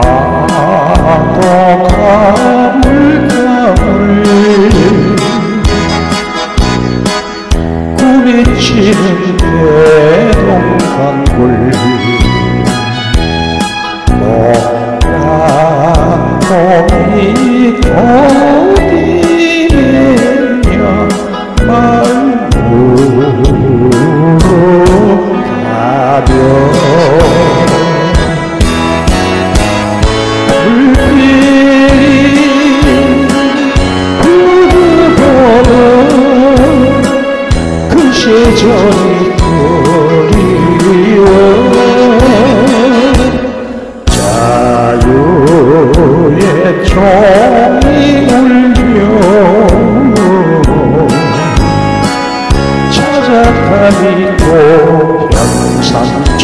파도 가물가물 꾸미치는 대동강굴 목란놈이 어 종이 울려 찾아다니고 평상처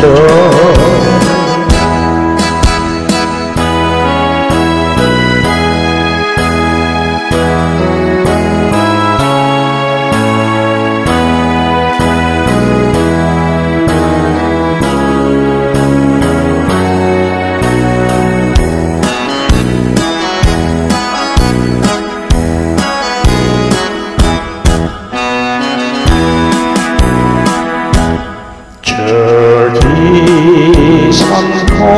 산봉우리에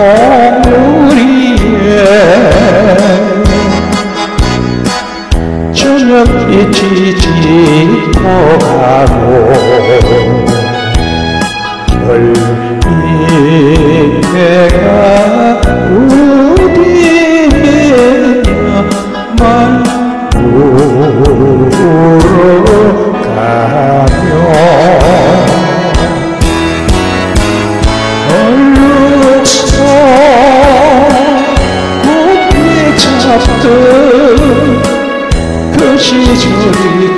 저녁빛이 짙어 가고 잡던 그 시절이